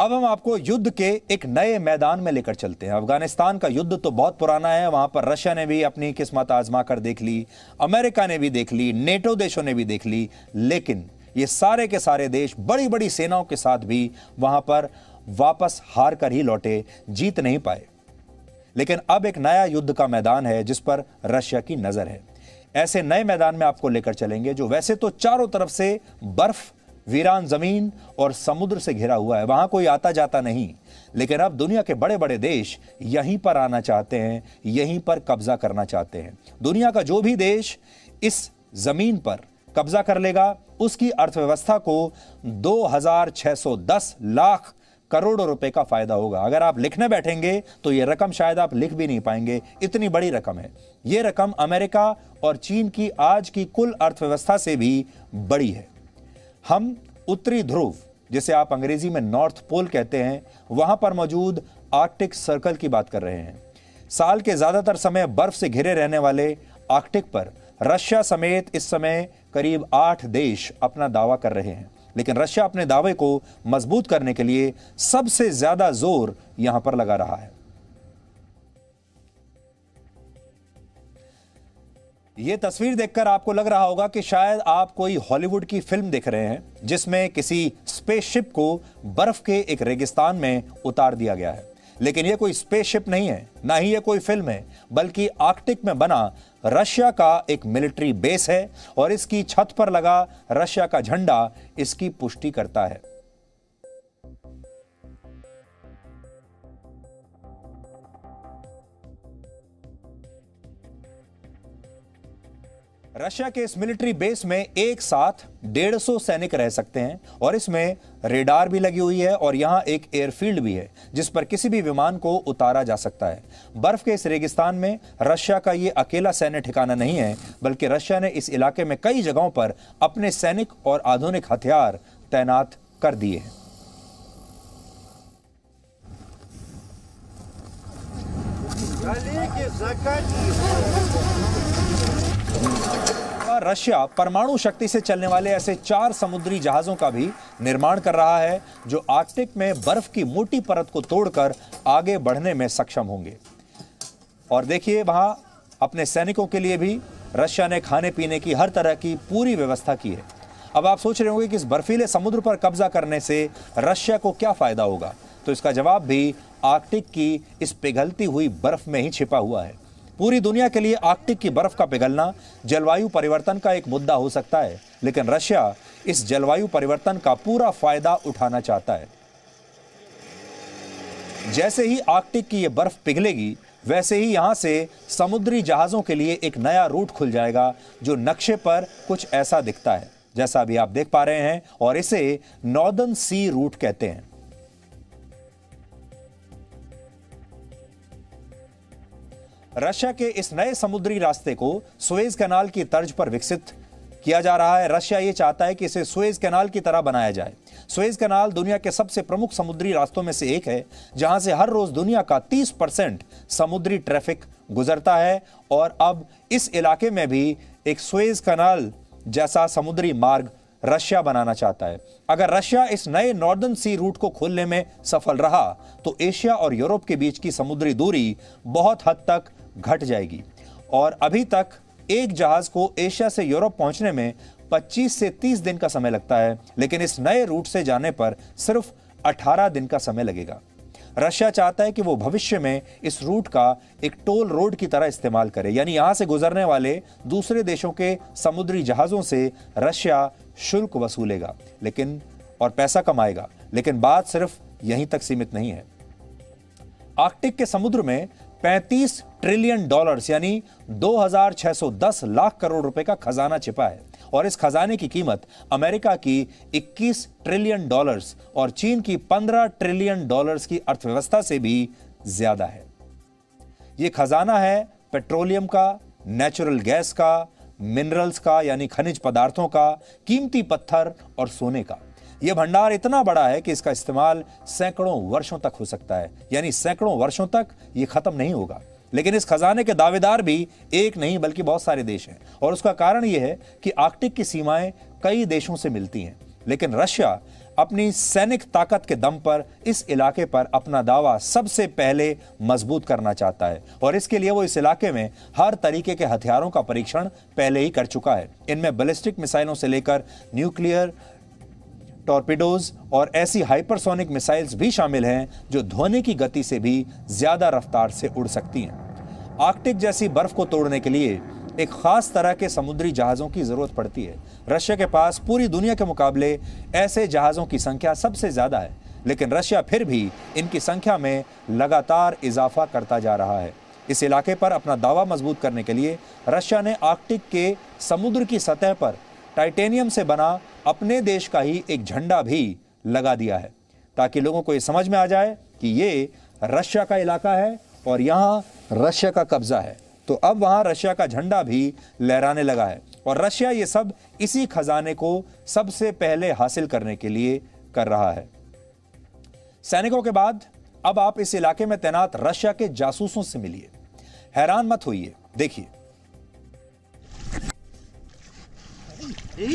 अब हम आपको युद्ध के एक नए मैदान में लेकर चलते हैं। अफ़गानिस्तान का युद्ध तो बहुत पुराना है, वहाँ पर रशिया ने भी अपनी किस्मत आजमा कर देख ली, अमेरिका ने भी देख ली, नेटो देशों ने भी देख ली, लेकिन ये सारे के सारे देश बड़ी बड़ी सेनाओं के साथ भी वहाँ पर वापस हार कर ही लौटे, जीत नहीं पाए। लेकिन अब एक नया युद्ध का मैदान है, जिस पर रशिया की नज़र है। ऐसे नए मैदान में आपको लेकर चलेंगे, जो वैसे तो चारों तरफ़ से बर्फ़ वीरान ज़मीन और समुद्र से घिरा हुआ है। वहाँ कोई आता जाता नहीं। लेकिन अब दुनिया के बड़े बड़े देश यहीं पर आना चाहते हैं, यहीं पर कब्जा करना चाहते हैं। दुनिया का जो भी देश इस ज़मीन पर कब्जा कर लेगा, उसकी अर्थव्यवस्था को 2610 लाख करोड़ों रुपए का फ़ायदा होगा। अगर आप लिखने बैठेंगे तो यह रकम शायद आप लिख भी नहीं पाएँगे। इतनी बड़ी रकम है। यह रकम अमेरिका और चीन की आज की कुल अर्थव्यवस्था से भी बड़ी है। हम उत्तरी ध्रुव, जिसे आप अंग्रेज़ी में नॉर्थ पोल कहते हैं, वहाँ पर मौजूद आर्कटिक सर्कल की बात कर रहे हैं। साल के ज़्यादातर समय बर्फ़ से घिरे रहने वाले आर्कटिक पर रशिया समेत इस समय करीब आठ देश अपना दावा कर रहे हैं। लेकिन रशिया अपने दावे को मज़बूत करने के लिए सबसे ज़्यादा ज़ोर यहाँ पर लगा रहा है। यह तस्वीर देखकर आपको लग रहा होगा कि शायद आप कोई हॉलीवुड की फ़िल्म देख रहे हैं, जिसमें किसी स्पेसशिप को बर्फ़ के एक रेगिस्तान में उतार दिया गया है। लेकिन यह कोई स्पेसशिप नहीं है, ना ही यह कोई फ़िल्म है, बल्कि आर्कटिक में बना रशिया का एक मिलिट्री बेस है और इसकी छत पर लगा रशिया का झंडा इसकी पुष्टि करता है। रशिया के इस मिलिट्री बेस में एक साथ 150 सैनिक रह सकते हैं और इसमें रेडार भी लगी हुई है और यहाँ एक एयरफील्ड भी है, जिस पर किसी भी विमान को उतारा जा सकता है। बर्फ़ के इस रेगिस्तान में रशिया का ये अकेला सैन्य ठिकाना नहीं है, बल्कि रशिया ने इस इलाके में कई जगहों पर अपने सैनिक और आधुनिक हथियार तैनात कर दिए हैं। रशिया परमाणु शक्ति से चलने वाले ऐसे चार समुद्री जहाजों का भी निर्माण कर रहा है, जो आर्कटिक में बर्फ़ की मोटी परत को तोड़कर आगे बढ़ने में सक्षम होंगे। और देखिए, वहाँ अपने सैनिकों के लिए भी रशिया ने खाने पीने की हर तरह की पूरी व्यवस्था की है। अब आप सोच रहे होंगे कि इस बर्फीले समुद्र पर कब्जा करने से रशिया को क्या फ़ायदा होगा? तो इसका जवाब भी आर्कटिक की इस पिघलती हुई बर्फ़ में ही छिपा हुआ है। पूरी दुनिया के लिए आर्कटिक की बर्फ़ का पिघलना जलवायु परिवर्तन का एक मुद्दा हो सकता है, लेकिन रशिया इस जलवायु परिवर्तन का पूरा फ़ायदा उठाना चाहता है। जैसे ही आर्कटिक की यह बर्फ़ पिघलेगी, वैसे ही यहाँ से समुद्री जहाजों के लिए एक नया रूट खुल जाएगा, जो नक्शे पर कुछ ऐसा दिखता है, जैसा अभी आप देख पा रहे हैं, और इसे नॉर्दर्न सी रूट कहते हैं। रशिया के इस नए समुद्री रास्ते को सुएज कैनाल की तर्ज पर विकसित किया जा रहा है। रशिया ये चाहता है कि इसे सुएज कैनाल की तरह बनाया जाए। सुएज कैनाल दुनिया के सबसे प्रमुख समुद्री रास्तों में से एक है, जहाँ से हर रोज दुनिया का 30 परसेंट समुद्री ट्रैफ़िक गुजरता है और अब इस इलाके में भी एक सुएज कैनाल जैसा समुद्री मार्ग रशिया बनाना चाहता है। अगर रशिया इस नए नॉर्दर्न सी रूट को खोलने में सफल रहा तो एशिया और यूरोप के बीच की समुद्री दूरी बहुत हद तक घट जाएगी। और अभी तक एक जहाज़ को एशिया से यूरोप पहुँचने में 25 से 30 दिन का समय लगता है, लेकिन इस नए रूट से जाने पर सिर्फ़ 18 दिन का समय लगेगा। रशिया चाहता है कि वो भविष्य में इस रूट का एक टोल रोड की तरह इस्तेमाल करे, यानी यहाँ से गुजरने वाले दूसरे देशों के समुद्री जहाजों से रशिया शुल्क वसूलेगा, लेकिन और पैसा कमाएगा, लेकिन बात सिर्फ़ यहीं तक सीमित नहीं है। आर्कटिक के समुद्र में 35 ट्रिलियन डॉलर्स, यानी 2610 लाख करोड़ रुपए का खजाना छिपा है। और इस खजाने की कीमत अमेरिका की 21 ट्रिलियन डॉलर्स और चीन की 15 ट्रिलियन डॉलर्स की अर्थव्यवस्था से भी ज़्यादा है। यह खजाना है पेट्रोलियम का, नेचुरल गैस का, मिनरल्स का, यानी खनिज पदार्थों का, कीमती पत्थर और सोने का। यह भंडार इतना बड़ा है कि इसका इस्तेमाल सैकड़ों वर्षों तक हो सकता है। यानी सैकड़ों वर्षों तक यह खत्म नहीं होगा। लेकिन इस खजाने के दावेदार भी एक नहीं, बल्कि बहुत सारे देश हैं। और उसका कारण यह है कि आर्कटिक की सीमाएँ कई देशों से मिलती हैं। लेकिन रशिया अपनी सैनिक ताकत के दम पर, इस इलाके पर अपना दावा सबसे पहले मज़बूत करना चाहता है। और इसके लिए वो इस इलाके में हर तरीके के हथियारों का परीक्षण पहले ही कर चुका है। इनमें बैलिस्टिक मिसाइलों से लेकर न्यूक्लियर टॉर्पिडोज और ऐसी हाइपरसोनिक मिसाइल्स भी शामिल हैं जो ध्वनि की गति से भी ज़्यादा रफ्तार से उड़ सकती हैं। आर्कटिक जैसी बर्फ़ को तोड़ने के लिए एक खास तरह के समुद्री जहाज़ों की ज़रूरत पड़ती है। रशिया के पास पूरी दुनिया के मुकाबले ऐसे जहाज़ों की संख्या सबसे ज़्यादा है, लेकिन रशिया फिर भी इनकी संख्या में लगातार इजाफा करता जा रहा है। इस इलाके पर अपना दावा मज़बूत करने के लिए रशिया ने आर्कटिक के समुद्र की सतह पर टाइटेनियम से बना अपने देश का ही एक झंडा भी लगा दिया है। ताकि लोगों को ये समझ में आ जाए कि ये रशिया का इलाका है और यहाँ रशिया का कब्जा है। तो अब वहाँ रशिया का झंडा भी लहराने लगा है और रशिया ये सब इसी खजाने को सबसे पहले हासिल करने के लिए कर रहा है। सैनिकों के बाद अब आप इस इलाके में तैनात रशिया के जासूसों से मिलिए। हैरान मत होइए। देखिए ये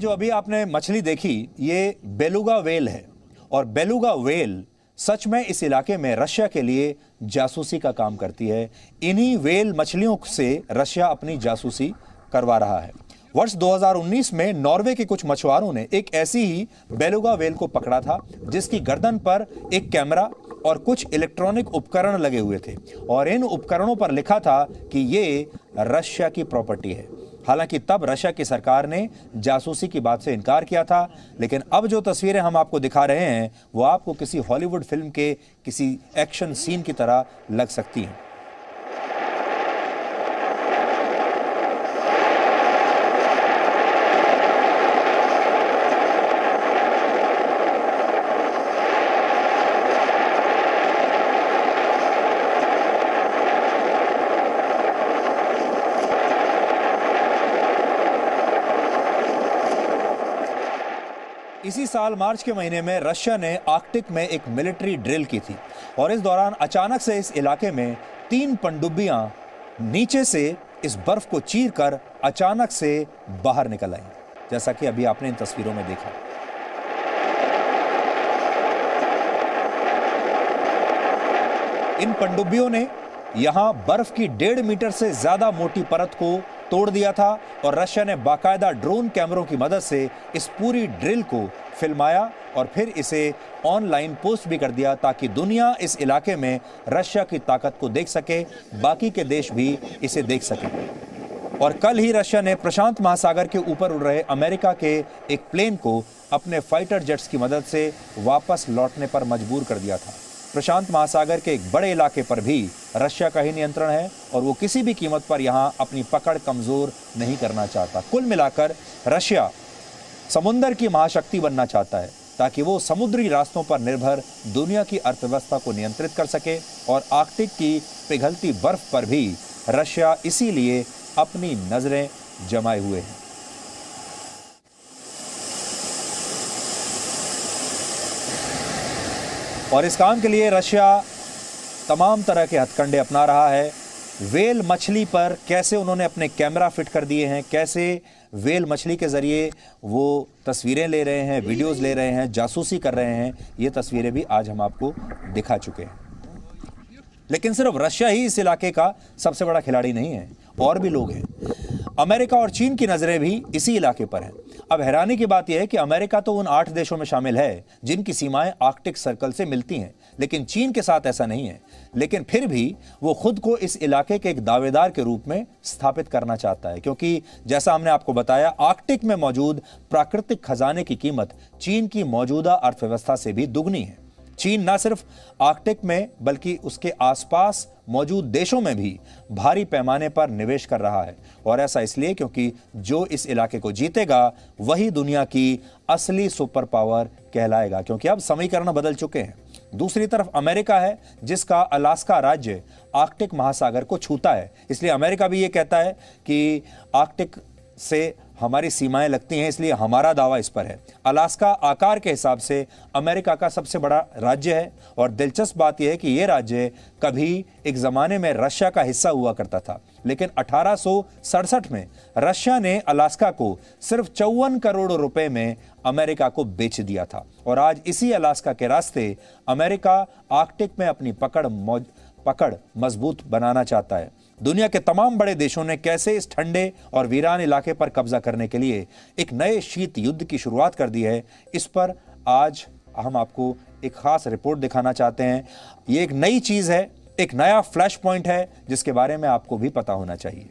जो अभी आपने मछली देखी ये बेलुगा वेल है। और बेलुगा वेल सच में इस इलाके में रशिया के लिए जासूसी का काम करती है। इन्हीं वेल मछलियों से रशिया अपनी जासूसी करवा रहा है। वर्ष 2019 में नॉर्वे के कुछ मछुआरों ने एक ऐसी ही बेलुगा वेल को पकड़ा था, जिसकी गर्दन पर एक कैमरा और कुछ इलेक्ट्रॉनिक उपकरण लगे हुए थे। और इन उपकरणों पर लिखा था कि ये रशिया की प्रॉपर्टी है। हालाँकि तब रशिया की सरकार ने जासूसी की बात से इनकार किया था, लेकिन अब जो तस्वीरें हम आपको दिखा रहे हैं, वो आपको किसी हॉलीवुड फ़िल्म के किसी एक्शन सीन की तरह लग सकती हैं। इसी साल मार्च के महीने में रशिया ने आर्कटिक में एक मिलिट्री ड्रिल की थी और इस दौरान अचानक से इस इलाके में तीन पनडुब्बियाँ नीचे से इस बर्फ़ को चीर कर अचानक से बाहर निकल आई, जैसा कि अभी आपने इन तस्वीरों में देखा। इन पनडुब्बियों ने यहाँ बर्फ़ की डेढ़ मीटर से ज़्यादा मोटी परत को तोड़ दिया था और रशिया ने बाकायदा ड्रोन कैमरों की मदद से इस पूरी ड्रिल को फिल्माया और फिर इसे ऑनलाइन पोस्ट भी कर दिया ताकि दुनिया इस इलाके में रशिया की ताकत को देख सके, बाकी के देश भी इसे देख सके। और कल ही रशिया ने प्रशांत महासागर के ऊपर उड़ रहे अमेरिका के एक प्लेन को अपने फाइटर जेट्स की मदद से वापस लौटने पर मजबूर कर दिया था। प्रशांत महासागर के एक बड़े इलाके पर भी रशिया का ही नियंत्रण है और वो किसी भी कीमत पर यहाँ अपनी पकड़ कमज़ोर नहीं करना चाहता। कुल मिलाकर रशिया समुन्दर की महाशक्ति बनना चाहता है ताकि वो समुद्री रास्तों पर निर्भर दुनिया की अर्थव्यवस्था को नियंत्रित कर सके और आर्कटिक की पिघलती बर्फ़ पर भी रशिया इसीलिए अपनी नज़रें जमाए हुए हैं। और इस काम के लिए रशिया तमाम तरह के हथकंडे अपना रहा है। वेल मछली पर कैसे उन्होंने अपने कैमरा फिट कर दिए हैं, कैसे वेल मछली के ज़रिए वो तस्वीरें ले रहे हैं, वीडियोस ले रहे हैं, जासूसी कर रहे हैं, ये तस्वीरें भी आज हम आपको दिखा चुके हैं। लेकिन सिर्फ़ रशिया ही इस इलाके का सबसे बड़ा खिलाड़ी नहीं है, और भी लोग हैं। अमेरिका और चीन की नज़रें भी इसी इलाके पर हैं। अब हैरानी की बात यह है कि अमेरिका तो उन आठ देशों में शामिल है, जिनकी सीमाएँ आर्कटिक सर्कल से मिलती हैं, लेकिन चीन के साथ ऐसा नहीं है। लेकिन फिर भी वो खुद को इस इलाके के एक दावेदार के रूप में स्थापित करना चाहता है, क्योंकि जैसा हमने आपको बताया, आर्कटिक में मौजूद प्राकृतिक खजाने की कीमत चीन की मौजूदा अर्थव्यवस्था से भी दुगनी है। चीन न सिर्फ़ आर्कटिक में, बल्कि उसके आसपास मौजूद देशों में भी भारी पैमाने पर निवेश कर रहा है। और ऐसा इसलिए क्योंकि जो इस इलाके को जीतेगा, वही दुनिया की असली सुपर पावर कहलाएगा, क्योंकि अब समीकरण बदल चुके हैं। दूसरी तरफ़ अमेरिका है, जिसका अलास्का राज्य आर्कटिक महासागर को छूता है। इसलिए अमेरिका भी ये कहता है कि आर्कटिक से हमारी सीमाएँ लगती हैं, इसलिए हमारा दावा इस पर है। अलास्का आकार के हिसाब से अमेरिका का सबसे बड़ा राज्य है और दिलचस्प बात यह है कि यह राज्य कभी एक जमाने में रशिया का हिस्सा हुआ करता था, लेकिन अठारह सौ सड़सठ में रशिया ने अलास्का को सिर्फ़ चौवन करोड़ रुपए में अमेरिका को बेच दिया था और आज इसी अलास्का के रास्ते अमेरिका आर्कटिक में अपनी पकड़ पकड़ मज़बूत बनाना चाहता है। दुनिया के तमाम बड़े देशों ने कैसे इस ठंडे और वीरान इलाके पर कब्जा करने के लिए एक नए शीत युद्ध की शुरुआत कर दी है, इस पर आज हम आपको एक खास रिपोर्ट दिखाना चाहते हैं। ये एक नई चीज़ है, एक नया फ्लैश पॉइंट है, जिसके बारे में आपको भी पता होना चाहिए।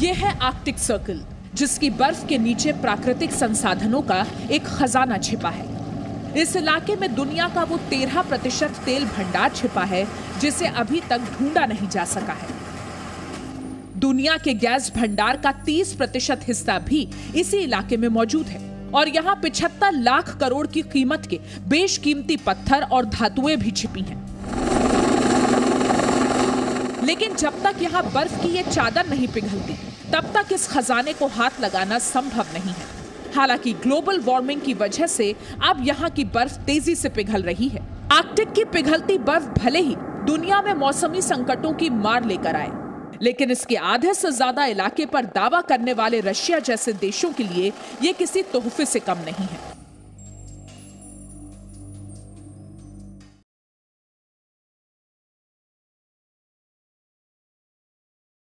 यह है आर्कटिक सर्कल, जिसकी बर्फ़ के नीचे प्राकृतिक संसाधनों का एक खजाना छिपा है। इस इलाके में दुनिया का वो तेरह प्रतिशत तेल भंडार छिपा है, जिसे अभी तक ढूंढा नहीं जा सका है। दुनिया के गैस भंडार का 30 प्रतिशत हिस्सा भी इसी इलाके में मौजूद है और यहाँ पिछहत्तर लाख करोड़ की कीमत के बेशकीमती पत्थर और धातुएँ भी छिपी हैं। लेकिन जब तक यहाँ बर्फ़ की ये चादर नहीं पिघलती, तब तक इस खजाने को हाथ लगाना संभव नहीं है। हालाँकि ग्लोबल वार्मिंग की वजह से अब यहाँ की बर्फ़ तेज़ी से पिघल रही है। आर्कटिक की पिघलती बर्फ़ भले ही दुनिया में मौसमी संकटों की मार लेकर आए, लेकिन इसके आधे से ज़्यादा इलाके पर दावा करने वाले रशिया जैसे देशों के लिए ये किसी तोहफे से कम नहीं है।